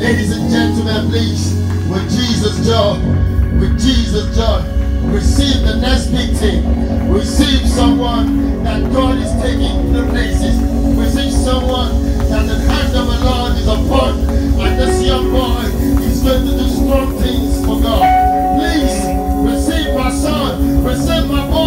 Ladies and gentlemen, please, with Jesus' joy, with Jesus' joy, receive the next victim. Receive someone that God is taking to places. Receive someone that the hand of the Lord is upon. And this young boy is going to do strong things for God. Please, receive my son, receive my boy.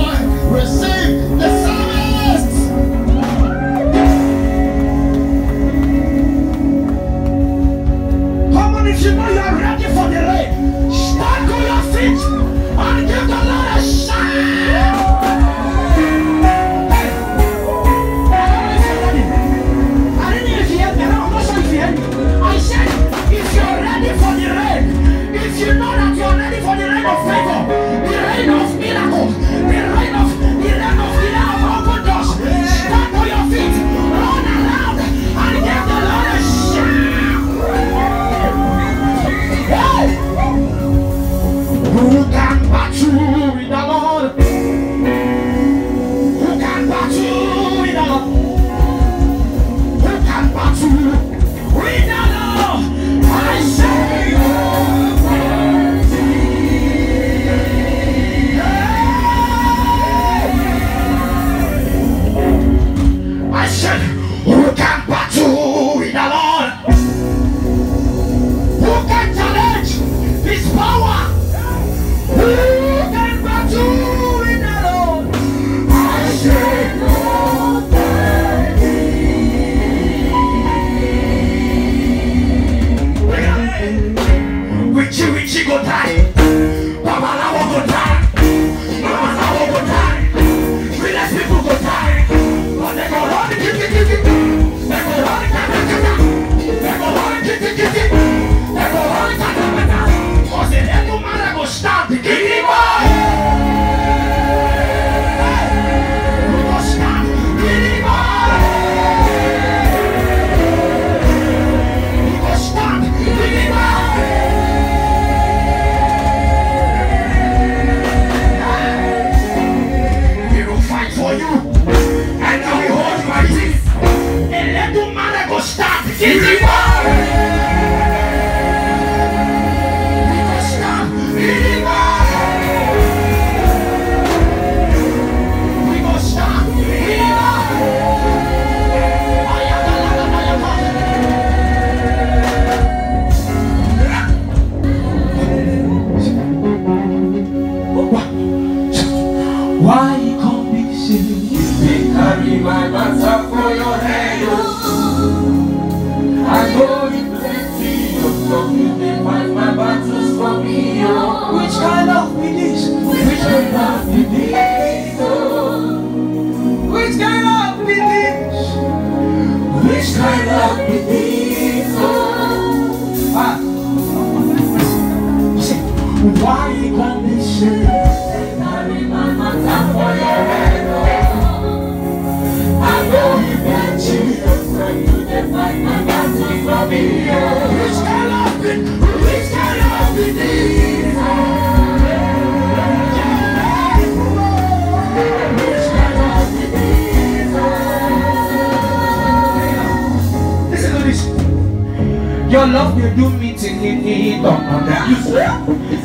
your love you do me tinini tọmọdà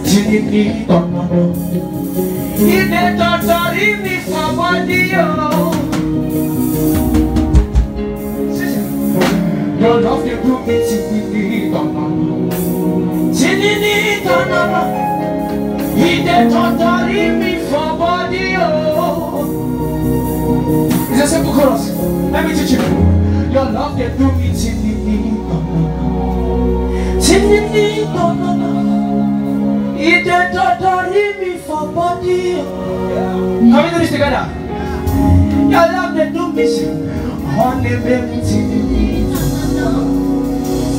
tinini tọmọdà. Ilé tọ̀tọ̀ rí mi fọwọ́ díyọ̀. Your love you do me tinini tọmọdà tinini He dey totally me for body oh. It's a simple chorus. Let me teach you. Your love you do me tinini ní gbọ̀ngàn. Ìdè dandan rí mi Your love do me. Honey baby tinini.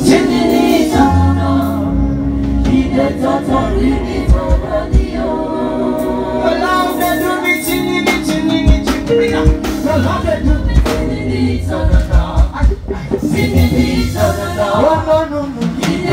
Tinini tanana. Ìdè dandan rí mi for body. Love dey do me tinini tinini tinini. Your love dey do me tinini tanana. Tinini tanana. Oh no no no.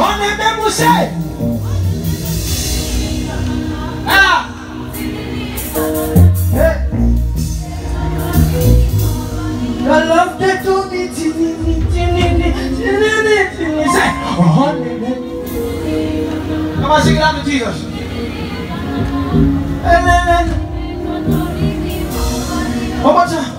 On est même où c'est Ah The love that told me Come on, sing it out to Jesus. One more time.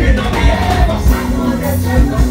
Thank you.